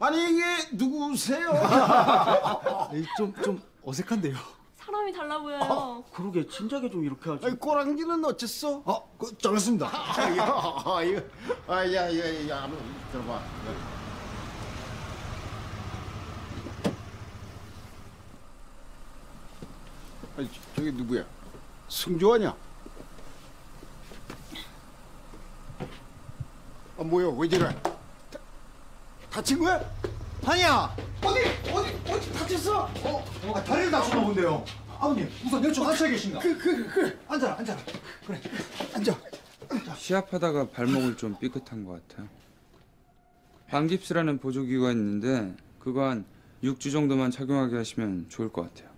아니 이게 누구세요? 좀 좀 어색한데요. 사람이 달라 보여요. 그러게 진작에 좀 이렇게 하지. 아니 꼬랑지는 어쨌어? 어, 그, 잘했습니다. 아 이거 아 이거 아 야 야 야 한번 들어봐. 아니 저- 저기 누구야? 승조 아냐? 아 뭐야 왜 저래? 다, 다친 거야? 한이야, 어디 어디 어디 다쳤어? 어? 어, 다리를 다쳤나 본데요. 아버님, 우선 내쪽 앉아 계신가? 그그 그래 앉아라, 앉아라. 그래, 앉아. 시합하다가 발목을 좀 삐끗한 것 같아요. 반깁스라는 보조기가 있는데 그거 한 6주 정도만 착용하게 하시면 좋을 것 같아요.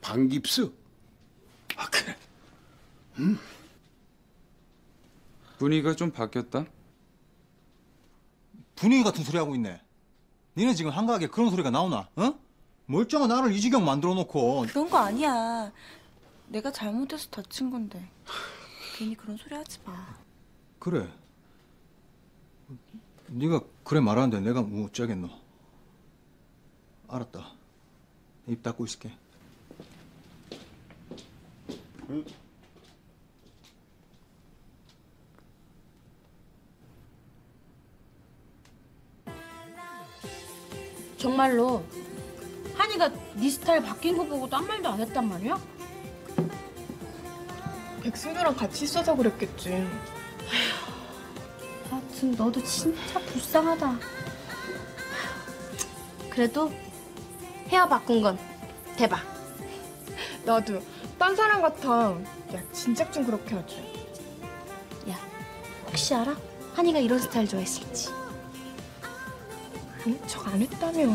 방깁스? 아 그래. 분위기가 좀 바뀌었다? 분위기 같은 소리 하고 있네. 니는 지금 한가하게 그런 소리가 나오나? 어? 멀쩡한 나를 이 지경 만들어 놓고 그런 거 아니야. 내가 잘못해서 다친 건데. 괜히 그런 소리 하지 마. 그래. 네가 그래 말하는데 내가 뭐 어쩌겠노? 알았다. 입 닫고 있을게. 정말로 한이가 네 스타일 바뀐 거 보고도 아무 말도 안 했단 말이야? 백승주랑 같이 있어서 그랬겠지. 하여튼 너도 진짜 불쌍하다. 그래도 헤어 바꾼 건 대박. 나도 딴 사람 같아. 야, 진작 좀 그렇게 하지. 야, 혹시 알아? 한이가 이런 스타일 좋아했을지. 아니, 척 안 했다며.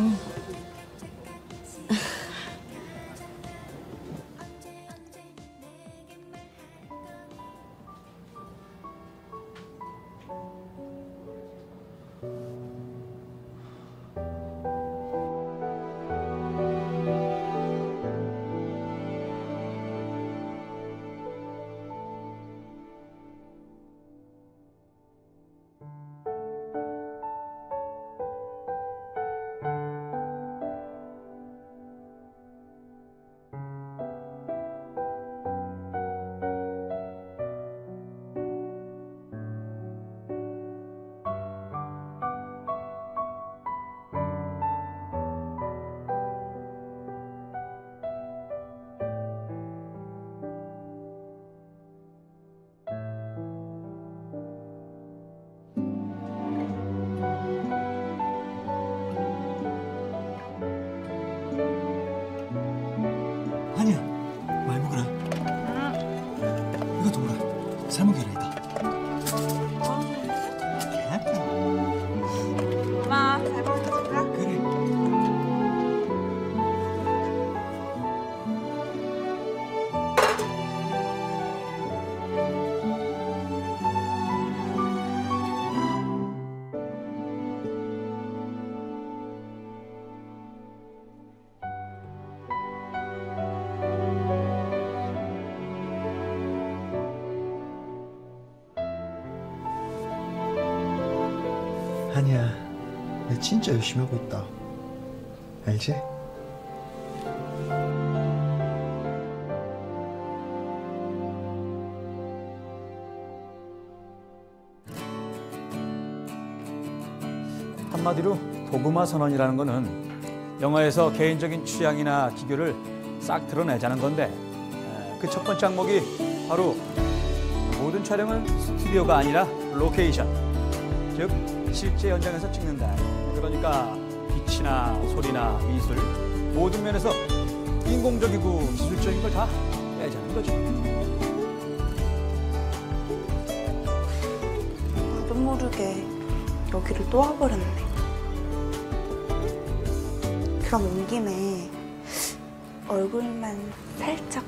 진짜 열심히 하고 있다. 알지? 한마디로 고구마 선언이라는 거는 영화에서 개인적인 취향이나 기교를 싹 드러내자는 건데 그 첫 번째 항목이 바로 모든 촬영은 스튜디오가 아니라 로케이션 즉 실제 현장에서 찍는다 그러니까 빛이나 소리나 미술 모든 면에서 인공적이고 기술적인 걸 다 빼자는 거죠 나도 모르게 여기를 또 와버렸네. 그럼 온 김에 얼굴만 살짝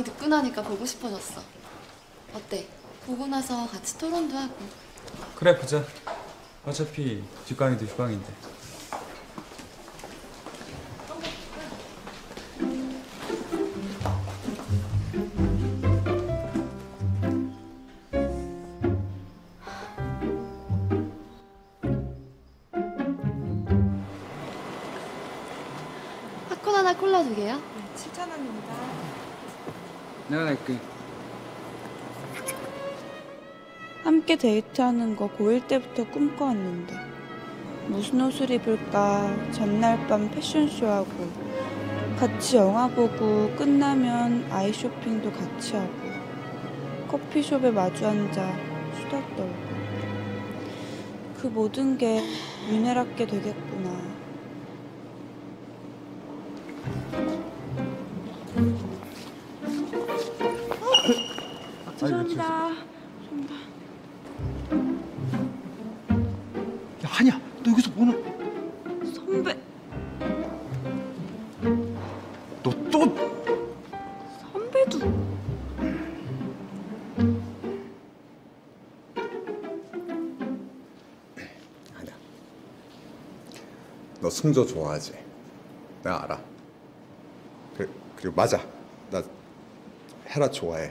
강의 듣고 나니까 보고 싶어졌어. 어때? 보고 나서 같이 토론도 하고. 그래 보자. 어차피 뒷강의도 휴강인데. 팝콘 하나 콜라 두 개요? 7,000원입니다. 내가 낼게. 함께 데이트하는 거 고1 때부터 꿈꿔왔는데. 무슨 옷을 입을까? 전날 밤 패션쇼하고. 같이 영화 보고 끝나면 아이 쇼핑도 같이 하고. 커피숍에 마주 앉아 수다 떨고. 그 모든 게 윤회롭게 되겠구나 승조 좋아하지? 내가 알아. 그, 그리고 맞아. 나 헤라 좋아해.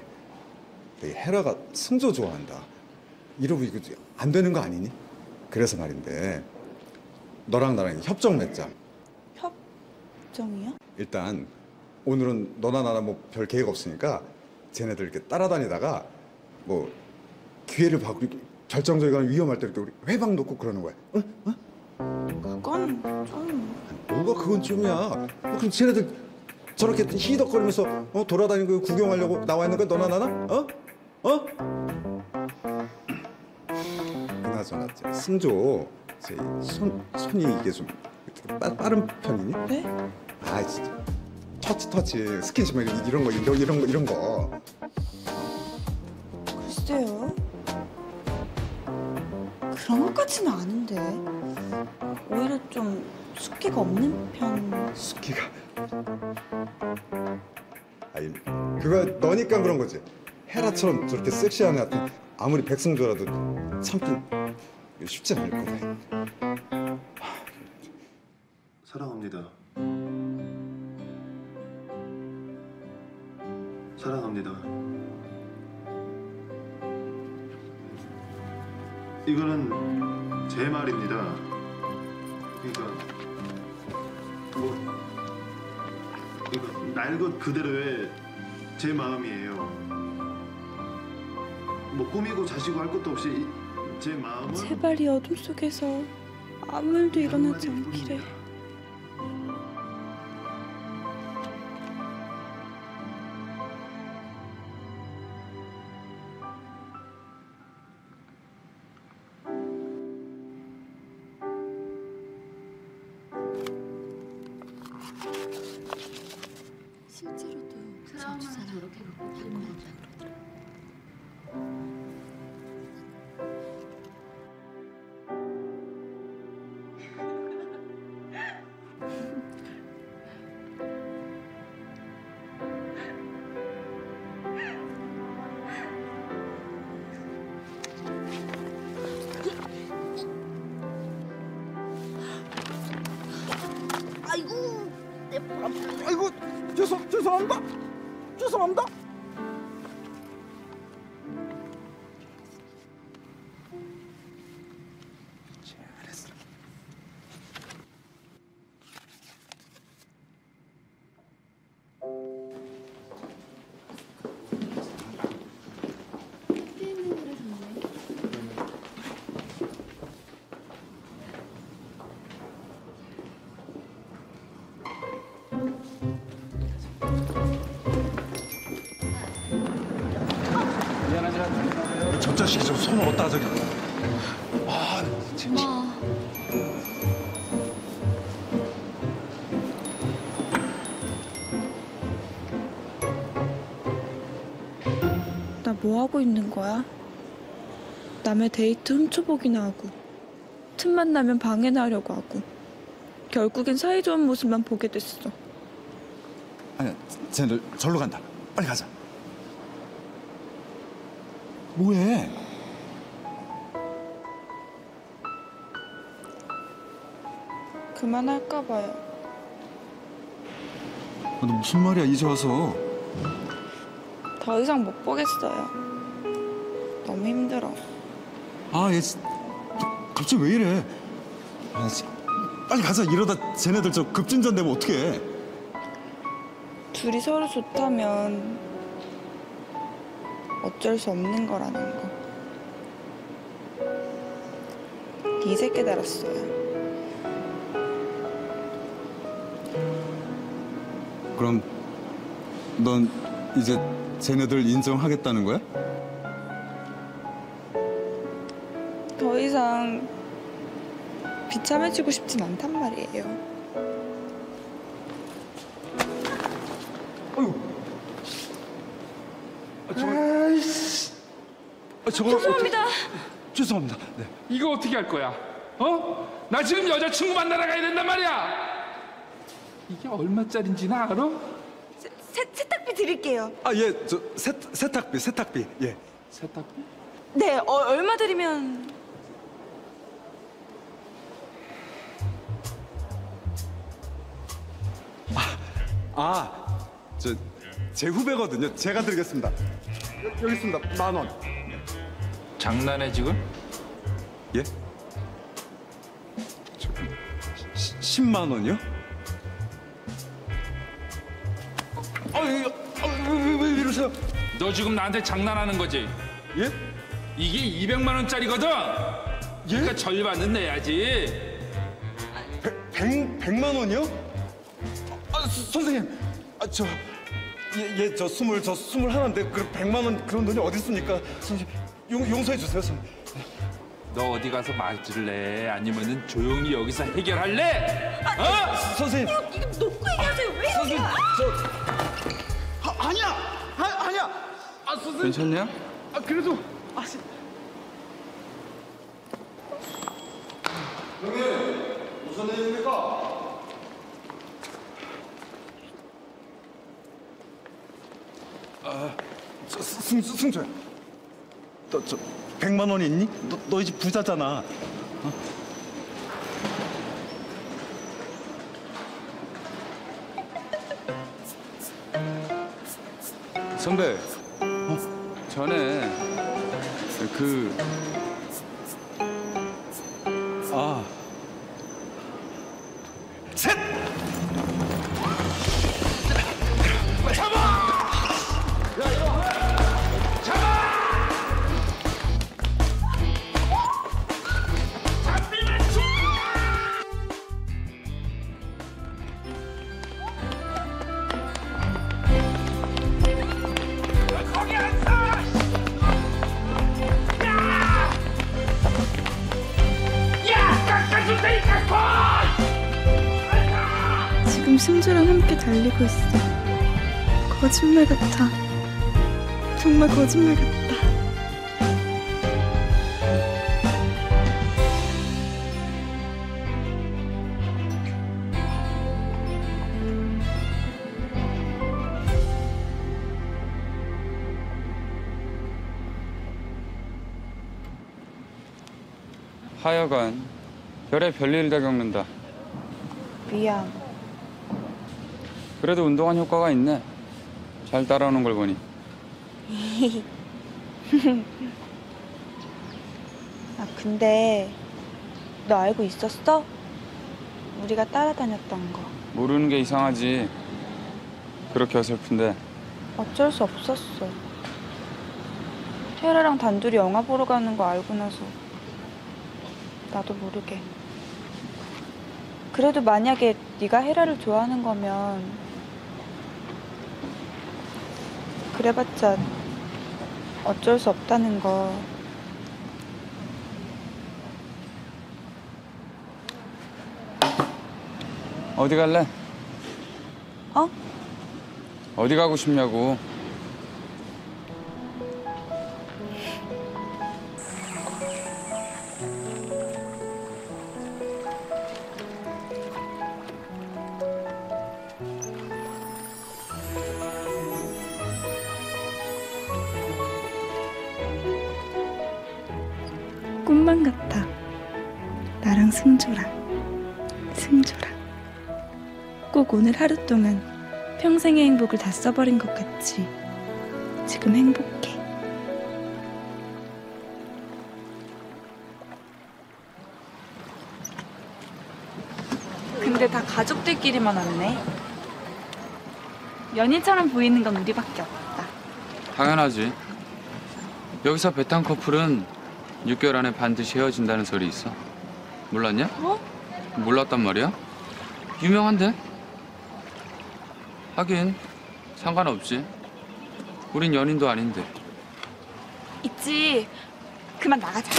헤라가 승조 좋아한다. 이러고 이거 안 되는 거 아니니? 그래서 말인데 너랑 나랑 협정 맺자. 협정이요? 일단 오늘은 너나 나나 뭐 별 계획 없으니까 쟤네들 이렇게 따라다니다가 뭐 기회를 이렇게 결정적이거나 위험할 때 이렇게 우리 회방 놓고 그러는 거야. 응? 응? 그건 좀 뭐가 그건 좀이야. 어, 그럼 쟤네들 저렇게 히덕거리면서 어, 돌아다니고 구경하려고 나와 있는 거야 너나 나나? 어? 어? 그나저나 저 승조 제 손 손이 이게 좀 빠, 빠른 편이니? 네? 아 진짜 터치 터치 스킨십 뭐 이런 이런 거 이런 이런 거 이런 거 글쎄요 그런 것까지는 아닌데 오히려 좀 숙기가 없는 편 스키가 아니 그거 너니까 그런 거지 헤라처럼 저렇게 섹시한 애 같은 아무리 백승조라도 참긴 쉽지 않을 거다 사랑합니다. 사랑합니다. 이거는 제 말입니다. 그러니까 뭐 이거 날것 그대로의 제 마음이에요. 뭐 꾸미고 자시고 할 것도 없이 이- 제 마음은 제발 이 어둠 속에서 아무 일도 일어나지 않기를 저 손을 어디다 저기 아 진짜 와. 나 뭐 하고 있는 거야? 남의 데이트 훔쳐보기나 하고 틈만 나면 방해나 하려고 하고 결국엔 사이좋은 모습만 보게 됐어. 아니야 쟤네들 절로 간다. 빨리 가자. 뭐해 그만할까 봐요. 너 무슨 말이야 이제 와서? 더 이상 못 보겠어요. 너무 힘들어. 아, 얘 지- 갑자기 왜 이래? 아, 지- 빨리 가자. 이러다 쟤네들 저 급진전 되면 어떡해? 둘이 서로 좋다면 어쩔 수 없는 거라는 거. 이제 깨달았어요. 그럼 넌 이제 쟤네들 인정하겠다는 거야? 더 이상 비참해지고 싶진 않단 말이에요. 아이씨. 아, 저거 죄송합니다. 어떻게- 죄송합니다. 네. 이거 어떻게 할 거야? 어? 나 지금 여자친구 만나러 가야 된단 말이야. 이게 얼마짜린지는 알아? 세, 세탁비 드릴게요. 아, 예, 저 세, 세탁비, 세탁비. 예. 세탁비? 네, 어, 얼마 드리면 아, 저 제 후배거든요. 제가 드리겠습니다. 여, 여기 있습니다. 만 원. 장난해 지금? 예? 저, 시, 10만 원이요? 왜, 왜, 왜 이러세요? 너 지금 나한테 장난하는 거지? 예? 이게 200만 원짜리거든. 예? 그러니까 절반은 내야지. 백, 백, 백만 원이요? 아, 서- 선생님, 아, 저, 예, 예, 저 스물, 저 스물 하나인데, 그 백만 원 그런 돈이 어디 있습니까? 선생님, 용, 용서해 주세요, 선생님. 너 어디 가서 맞을래? 아니면은 조용히 여기서 해결할래? 어? 선생님, 이거 놓고 얘기하세요. 왜 선생님, 저, 아, 아니야, 아, 아니야. 아, 선생님, 괜찮냐? 아, 그래도, 아, 씨. 형님, 무슨 일입니까? 아, 저, 승, 승조야. 너, 저, 백만 원이 있니? 너, 너 이제 부자잖아. 선배. 전에 그 아. 거짓말 같아. 정말 거짓말 같다. 하여간 별의 별일 다 겪는다. 미안. 그래도 운동한 효과가 있네. 잘 따라오는 걸 보니. 아, 근데 너 알고 있었어? 우리가 따라다녔던 거. 모르는 게 이상하지. 그렇게 어설픈데. 어쩔 수 없었어. 테라랑 단둘이 영화 보러 가는 거 알고 나서 나도 모르게. 그래도 만약에 네가 헤라를 좋아하는 거면 그래봤자 어쩔 수 없다는 거. 어디 갈래? 어? 어디 가고 싶냐고. 하루 동안 평생의 행복을 다 써버린 것 같이 지금 행복해. 근데 다 가족들끼리만 왔네. 연인처럼 보이는 건 우리밖에 없다. 당연하지. 여기서 베탄 커플은 6개월 안에 반드시 헤어진다는 소리 있어. 몰랐냐? 어? 몰랐단 말이야? 유명한데? 하긴 상관없지. 우린 연인도 아닌데. 있지. 그만 나가자.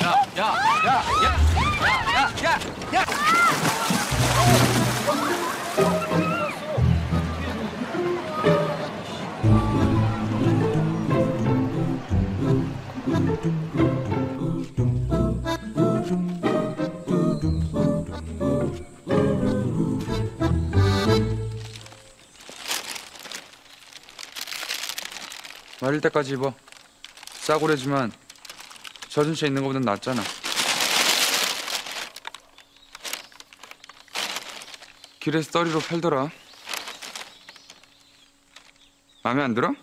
야, 야, 야, 야, 야, 야, 야. 말릴 때까지 입어. 싸구려지만 젖은 채 있는 것보단 낫잖아. 길에서 떠리로 팔더라. 마음에 안 들어?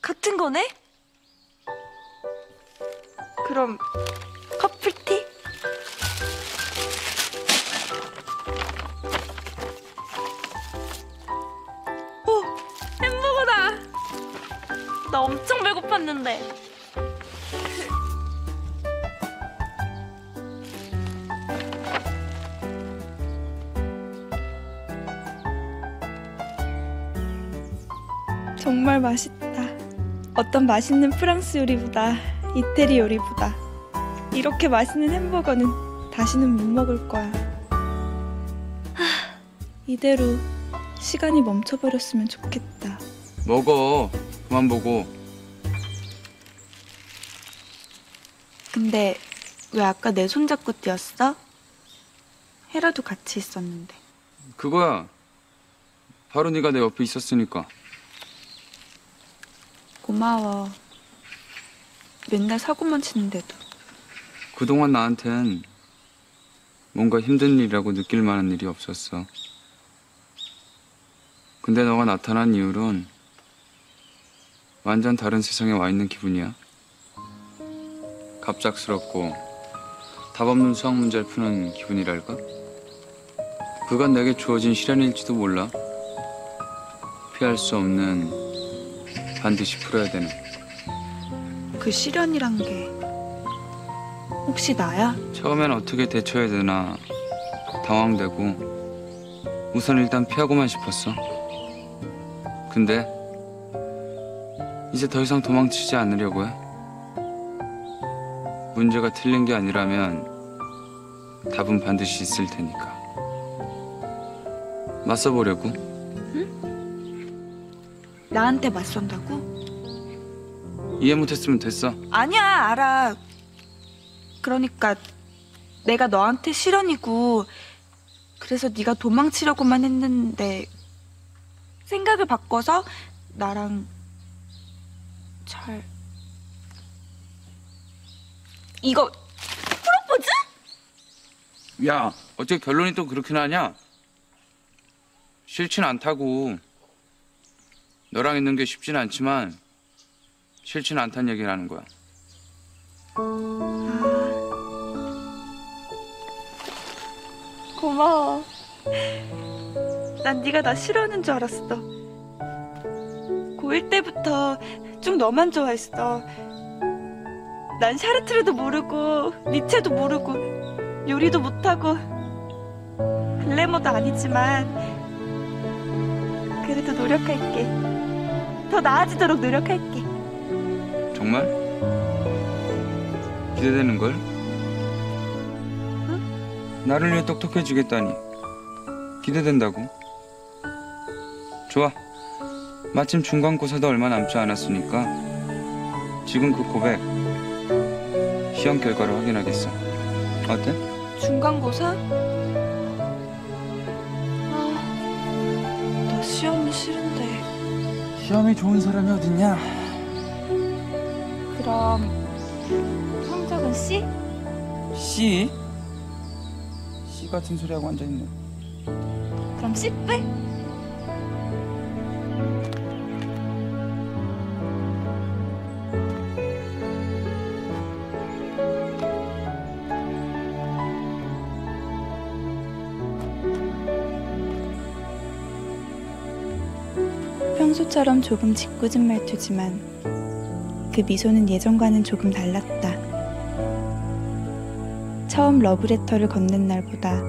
같은 거네? 그럼 어떤 맛있는 프랑스 요리보다 이태리 요리보다 이렇게 맛있는 햄버거는 다시는 못 먹을 거야. 하, 이대로 시간이 멈춰버렸으면 좋겠다. 먹어. 그만 보고. 근데 왜 아까 내 손잡고 뛰었어? 헤라도 같이 있었는데. 그거야. 바로 네가 내 옆에 있었으니까. 고마워. 맨날 사고만 치는데도. 그동안 나한텐 뭔가 힘든 일이라고 느낄 만한 일이 없었어. 근데 너가 나타난 이후론 완전 다른 세상에 와 있는 기분이야. 갑작스럽고 답 없는 수학 문제를 푸는 기분이랄까? 그건 내게 주어진 시련일지도 몰라. 피할 수 없는 반드시 풀어야 되는. 그 시련이란 게 혹시 나야? 처음엔 어떻게 대처해야 되나 당황되고 우선 일단 피하고만 싶었어. 근데 이제 더 이상 도망치지 않으려고 해. 문제가 틀린 게 아니라면 답은 반드시 있을 테니까. 맞서보려고. 나한테 맞선다고? 이해 못했으면 됐어. 아니야, 알아. 그러니까 내가 너한테 실언이고 그래서 네가 도망치려고만 했는데 생각을 바꿔서 나랑 잘 이거 프로포즈? 야, 어떻게 결론이 또 그렇게 나냐? 싫진 않다고. 너랑 있는 게 쉽진 않지만 싫진 않단 얘기를 하는 거야. 고마워. 난 네가 나 싫어하는 줄 알았어. 고1 때부터 쭉 너만 좋아했어. 난 샤르트르도 모르고 니체도 모르고 요리도 못하고 글래머도 아니지만 그래도 노력할게. 더 나아지도록 노력할게. 정말? 기대되는 걸? 나를 위해 똑똑해지겠다니. 기대된다고. 좋아. 마침 중간고사도 얼마 남지 않았으니까 지금 그 고백 시험 결과로 확인하겠어. 어때? 중간고사? 시험이 좋은 사람이 어딨냐? 그럼 성적은 C? C? 같은 소리 하고 앉아 있네. 그럼 씨뿔? 평소처럼 조금 짓궂은 말투지만 그 미소는 예전과는 조금 달랐다. 처음 러브레터를 건넨 날보다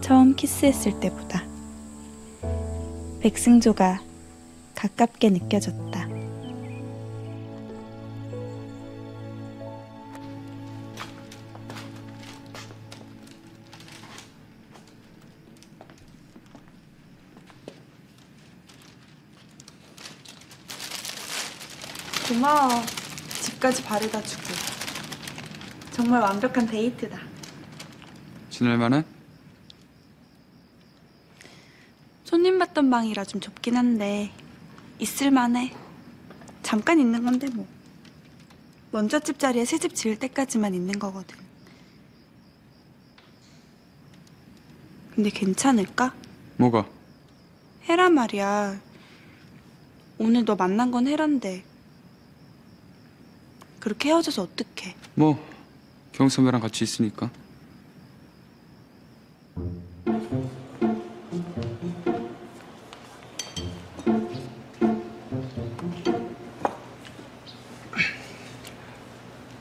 처음 키스했을 때보다 백승조가 가깝게 느껴졌다. 집까지 바래다 주고. 정말 완벽한 데이트다. 지낼만해? 손님 받던 방이라 좀 좁긴 한데 있을만해. 잠깐 있는 건데 뭐. 원저집 자리에 새집 지을 때까지만 있는 거거든. 근데 괜찮을까? 뭐가? 헤라 말이야. 오늘 너 만난 건 헤란데. 그렇게 헤어져서 어떡해. 뭐 경 선배랑 같이 있으니까.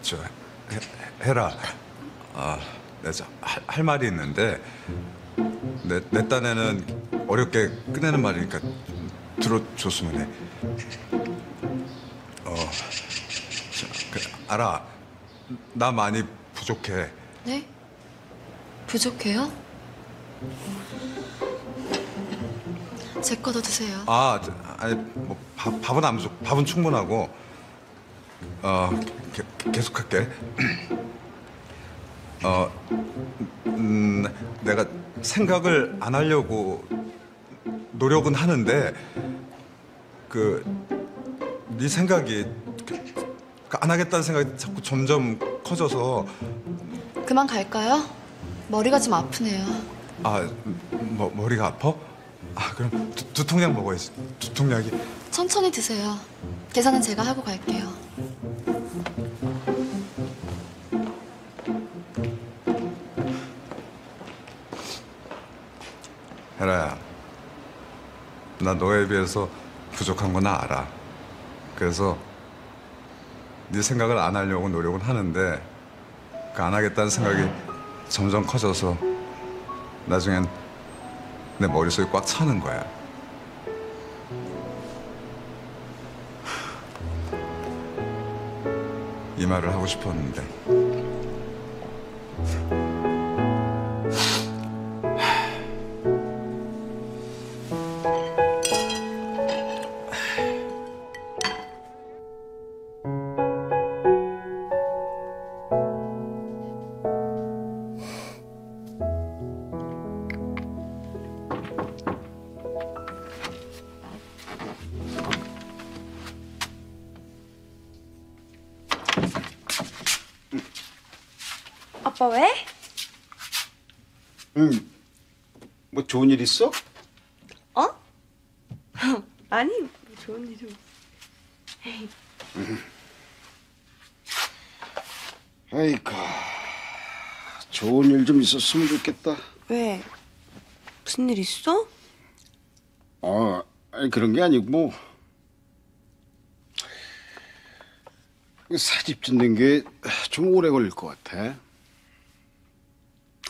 저 해, 해라. 아, 내가 할, 할 말이 있는데 내, 내 딴에는 어렵게 끝내는 말이니까 좀 들어줬으면 해. 알아. 나 많이 부족해. 네? 부족해요? 제 거도 드세요. 아, 저, 아니 뭐 밥, 밥은 안 부족. 밥은 충분하고. 어, 게- 계속할게. 어, 음, 내가 생각을 안 하려고 노력은 하는데 그 네 생각이 그, 안 하겠다는 생각이 자꾸 점점 커져서 그만 갈까요? 머리가 좀 아프네요. 아, 뭐 머리가 아파? 아, 그럼 두, 두통약 먹어야지. 두통약이. 천천히 드세요. 계산은 제가 하고 갈게요. 헤라야, 나 너에 비해서 부족한 건 알아. 그래서 네 생각을 안 하려고 노력은 하는데 그 안 하겠다는 생각이 점점 커져서 나중엔 내 머릿속이 꽉 차는 거야. 이 말을 하고 싶었는데 아빠 왜? 응. 뭐 좋은 일 있어? 어? 아니 뭐 좋은 일은 아이고. 좋은 일 좀 있었으면 좋겠다. 왜? 무슨 일 있어? 어, 아니 그런 게 아니고 뭐. 사집 짓는 게 좀 오래 걸릴 것 같아.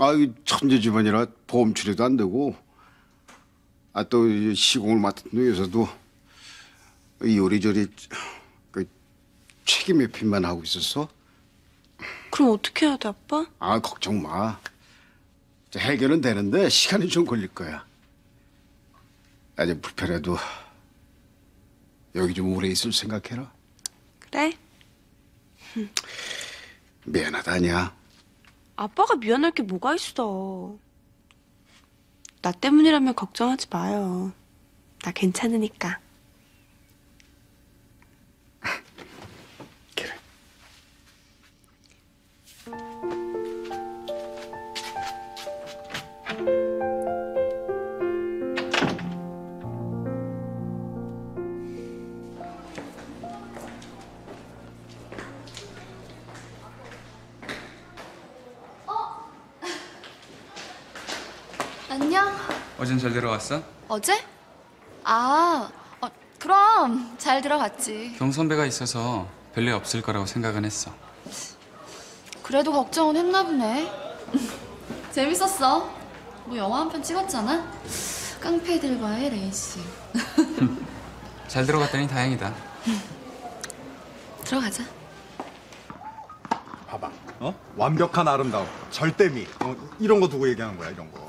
아, 이 천재 집안이라 보험 처리도 안 되고, 아 또 시공을 맡은 데에서도 요리조리 그 책임 회피만 하고 있었어. 그럼 어떻게 해야 돼 아빠? 아 걱정 마. 자, 해결은 되는데 시간이 좀 걸릴 거야. 아주 불편해도 여기 좀 오래 있을 생각해라. 그래? 미안하다 아니야. 아빠가 미안할 게 뭐가 있어. 나 때문이라면 걱정하지 마요. 나 괜찮으니까. 잘 들어갔어? 어제? 아, 어, 그럼 잘 들어갔지. 경 선배가 있어서 별일 없을 거라고 생각은 했어. 그래도 걱정은 했나 보네. 재밌었어. 뭐 영화 한 편 찍었잖아. 깡패들과의 레이스. 잘 들어갔다니 다행이다. 들어가자. 봐봐. 어? 완벽한 아름다움, 절대미. 어, 이런 거 두고 얘기하는 거야, 이런 거.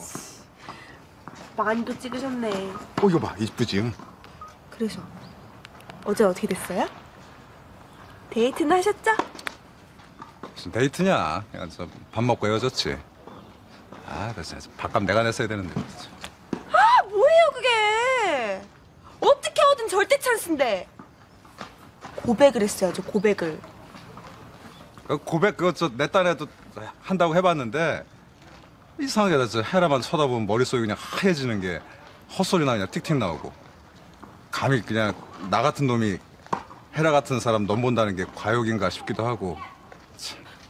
많이도 찍으셨네. 어, 이거 봐. 이쁘지? 응? 그래서 어제 어떻게 됐어요? 데이트는 하셨죠? 무슨 데이트냐? 그냥 저밥 먹고 헤어졌지. 아, 나 진짜 밥값 내가 냈어야 되는데. 아 뭐예요 그게? 어떻게 얻은 절대 찬스인데? 고백을 했어야죠 고백을. 그 고백 그거 저내 딴에도 한다고 해봤는데 이상하게 나저 헤라만 쳐다보면 머릿속이 그냥 하얘지는 게 헛소리나 그냥 틱틱 나오고 감히 그냥 나 같은 놈이 헤라 같은 사람 넘본다는 게 과욕인가 싶기도 하고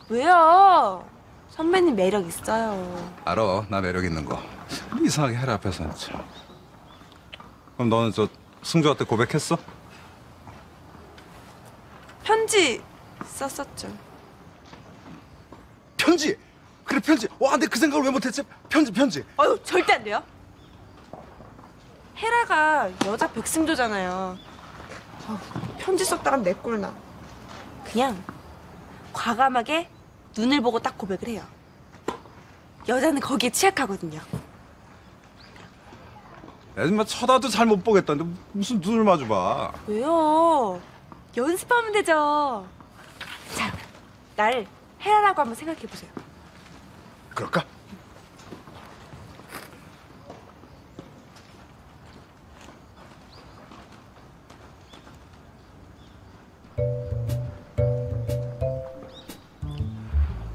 왜요? 선배님 매력 있어요. 알아 나 매력 있는 거 이상하게 헤라 앞에서는 참 그럼 너는 저 승주한테 고백했어? 편지 썼었죠. 편지 그래 편지 와 근데 그 생각을 왜 못했지 편지 편지 아유 절대 안 돼요. 헤라가 여자 백승조잖아요. 아우, 편지 썼다가 내 꼴나. 그냥 과감하게 눈을 보고 딱 고백을 해요. 여자는 거기에 취약하거든요. 야, 정말 쳐다도 잘 못 보겠다는데 무슨 눈을 마주 봐 왜요? 연습하면 되죠. 자, 날 헤라라고 한번 생각해 보세요. 그럴까?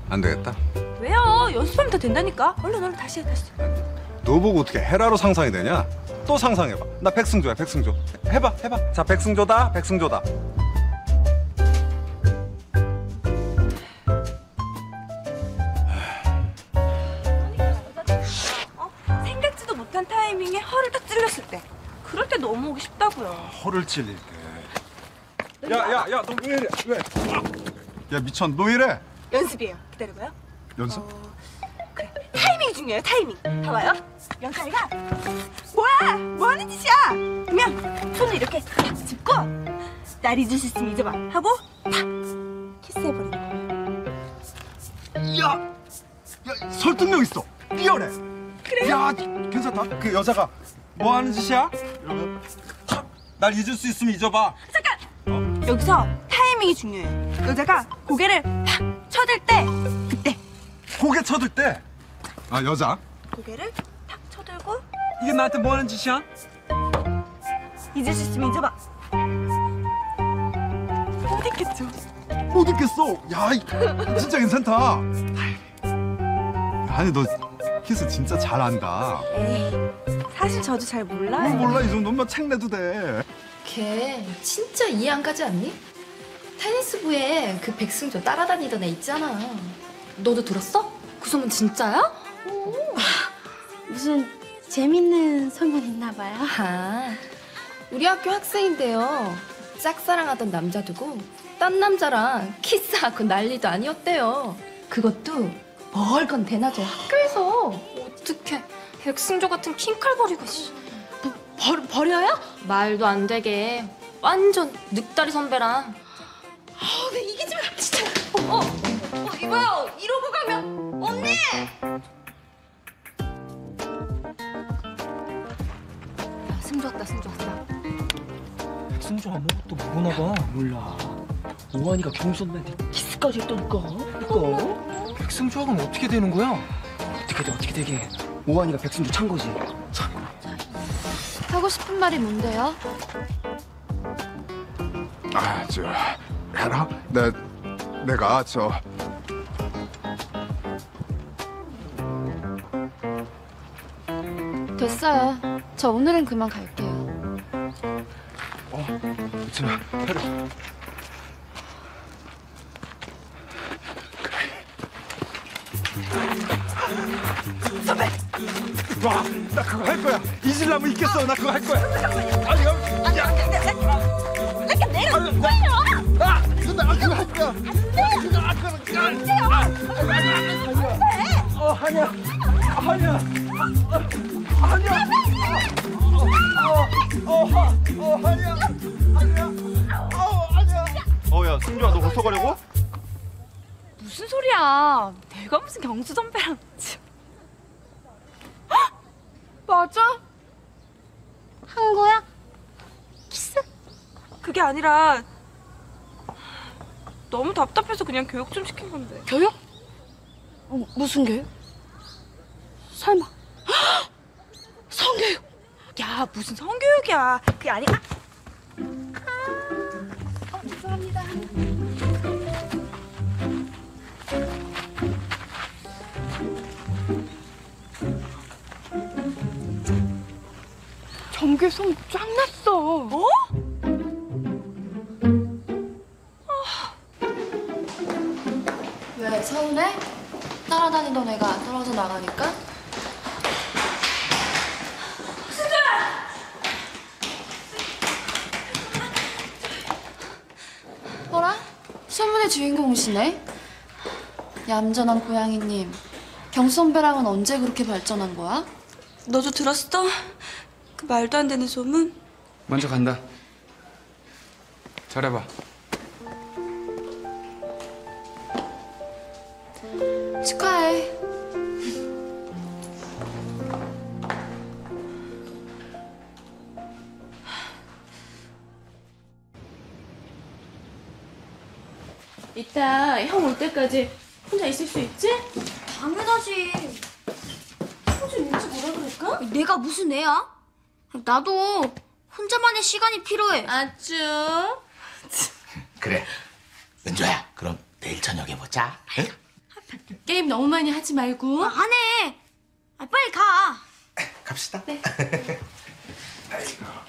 안 되겠다. 왜요? 연습하면 다 된다니까. 얼른 얼른 다시 해 다시. 너 보고 어떻게 헤라로 상상이 되냐? 또 상상해봐. 나 백승조야, 백승조. 해봐, 해봐. 자, 백승조다, 백승조다. 찔릴게. 야, 야, 야, 너 왜 이래? 왜? 야, 미천, 너왜 이래? 연습이에요. 기다려봐요. 연습? 그래. 타이밍이 중요해요. 타이밍. 봐봐요. 영철이가 뭐야? 뭐 하는 짓이야? 그러면 손을 이렇게 탁 짚고 날 잊을 수 있으면 잊어봐 하고 탁 키스해버리는 거예요. 야, 야, 설득력 있어. 뛰어내. 그래. 야, 괜찮다. 그 여자가 뭐 하는 짓이야? 날 잊을 수 있으면 잊어봐. 잠깐. 여기서 타이밍이 중요해요. 여자가 고개를 탁 쳐들 때 그때 고개 쳐들 때. 아, 여자. 고개를 탁 쳐들고 이게 나한테 뭐 하는 짓이야? 잊을 수 있으면 잊어봐. 못 잊겠죠? 못 잊겠어. 야, 이- 진짜 괜찮다. 아니, 너 키스 진짜 잘한다. 에이, 사실 저도 잘 몰라요. 뭘 몰라, 이 정도면 책 내도 돼. 걔 진짜 이해 안 가지 않니? 테니스부에 그 백승조 따라다니던 애 있잖아. 너도 들었어? 그 소문 진짜야? 무슨 재밌는 소문 있나 봐요. 아, 우리 학교 학생인데요. 짝사랑하던 남자 두고 딴 남자랑 키스하고 난리도 아니었대요. 그것도 멀건 대낮에 학교에서. 어떡해. 백승조 같은 킹칼거리고 씨. 뭐, 버, 버려요? 말도 안 되게. 완전 늑다리 선배랑. 아, 왜 이기지 마, 진짜. 어, 어, 어, 이봐요. 이러고 가면 언니! 야, 승조 왔다, 승조 왔다. 백승조 아무것도 모르나 봐. 몰라. 오한이가 경수 선배한테 키스까지 했다니까. 그니까. 백승조하고는 어떻게 되는 거야? 어떻게 돼, 어떻게 되게. 오한이가 백승조 찬 거지. 참. 하고 싶은 말이 뭔데요? 아, 저 헤라, 내 내가 저 됐어요. 저 오늘은 그만 갈게요. 있지마 헤라. 와, 나 그거 할 거야. 잊으려면 있겠어. 나 그거 할 거야. 아니, 야, 야, 내가 내가 나, 나, 나 그거 할 거야. 그거 할 거야. 안 돼요. 어, 하냐, 하냐, 하냐. 어, 어, 어, 하냐, 하냐, 어, 하냐. 어야 승주야 너 벌써 가려고? 무슨 소리야? 내가 무슨 경수 선배랑. 맞아? 한 거야? 키스? 그게 아니라 너무 답답해서 그냥 교육 좀 시킨 건데. 교육? 어, 무슨 교육? 설마 헉! 성교육? 야 무슨 성교육이야? 그게 아니. 아! 어, 죄송합니다. 전교 성 쫙 났어. 어? 따라다니던 애가 떨어져 나가니까? 어라? 소문의 주인공이시네? 얌전한 고양이님 경수 선배랑은 언제 그렇게 발전한 거야? 너도 들었어? 그 말도 안 되는 소문? 먼저 간다. 잘해봐. 형 올 때까지 혼자 있을 수 있지? 당연하지. 호주 일찍 오라 그럴까? 내가 무슨 애야? 나도 혼자만의 시간이 필요해. 아쭈. 그래. 은조야, 그럼 내일 저녁에 보자. 응? 게임 너무 많이 하지 말고. 안 해. 아, 빨리 가. 갑시다. 네. 아싸!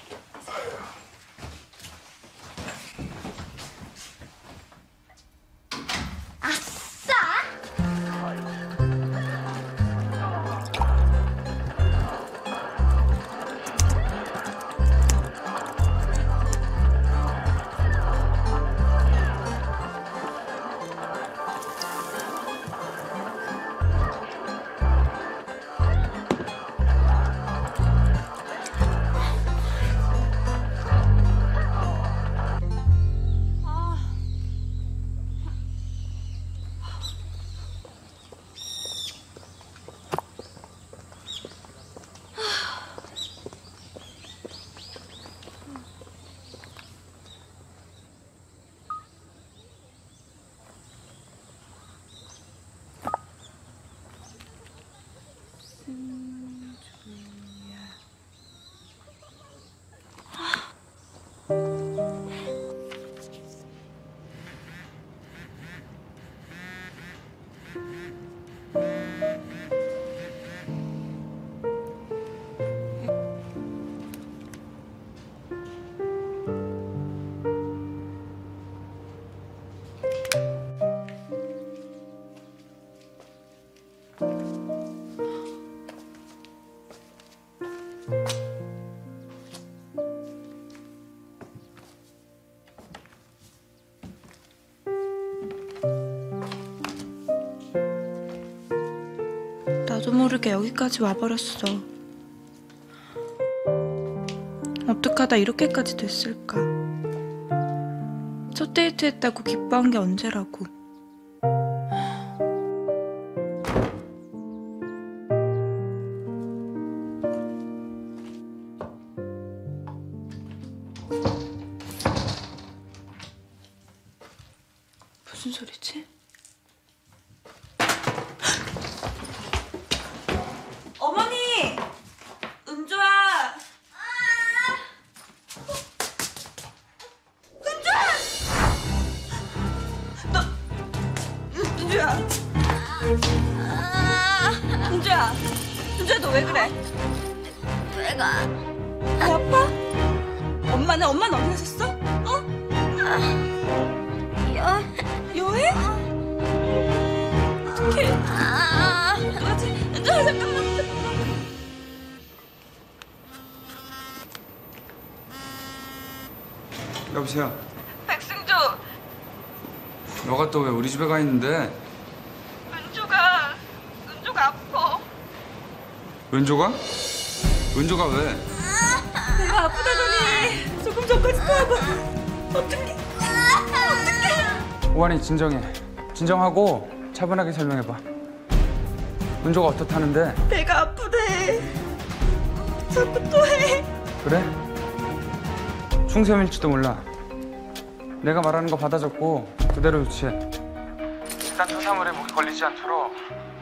모르게 여기까지 와버렸어. 어떡하다 이렇게까지 됐을까? 첫 데이트 했다고 기뻐한 게 언제라고. 우리 집에 가 있는데? 은조가, 은조가 아파. 은조가? 은조가 왜? 내가 아프다더니 조금 전까지 토하고. 어떡해? 어떡해? 오한이 진정해. 진정하고 차분하게 설명해봐. 은조가 어떻다는데? 배가 아프대. 자꾸 토해. 그래? 충샘일지도 몰라. 내가 말하는 거 받아 적고 그대로 유치해. 일단 토사물에 목이 걸리지 않도록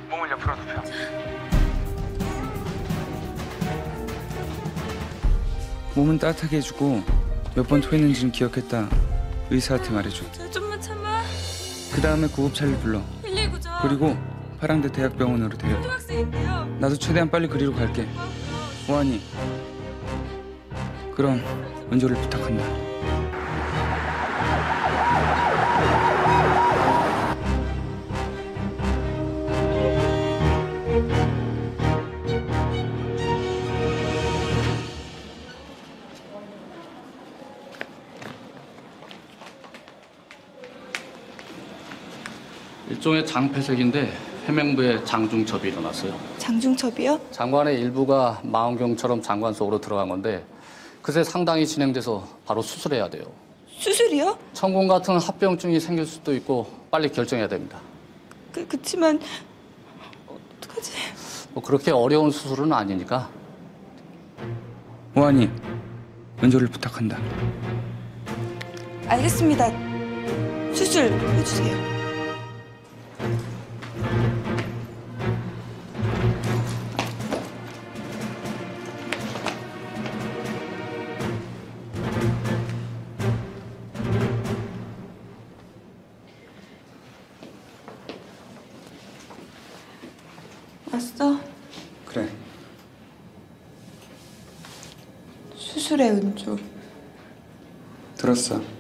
몸을 옆으로 눕혀. 몸은 따뜻하게 해주고 몇 번 토했는지는 기억했다. 의사한테 말해줘. 저 좀만 참아. 그 다음에 구급차를 불러. 119죠. 그리고 파랑대 대학병원으로 데려. 초등학생인데요. 나도 최대한 빨리 그리로 갈게. 오한이. 그럼 은조를 부탁한다. 일종의 장폐색인데 해명부에 장중첩이 일어났어요. 장중첩이요? 장관의 일부가 망원경처럼 장관 속으로 들어간 건데 그새 상당히 진행돼서 바로 수술해야 돼요. 수술이요? 천공 같은 합병증이 생길 수도 있고 빨리 결정해야 됩니다. 그, 그치만 어떡하지? 뭐 그렇게 어려운 수술은 아니니까 오한이. 은조를 부탁한다. 알겠습니다. 수술 해주세요. 수술의 은조. 들었어.